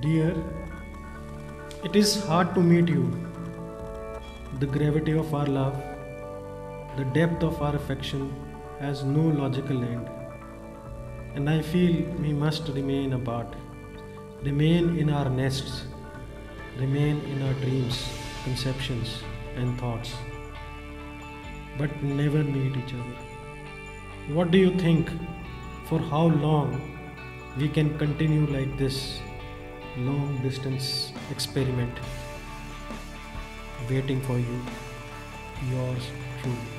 Dear, it is hard to meet you. The gravity of our love, the depth of our affection has no logical end. And I feel we must remain apart, remain in our nests, remain in our dreams, conceptions, and thoughts, but never meet each other. What do you think? For how long we can continue like this long distance experiment? Waiting for you, yours truly.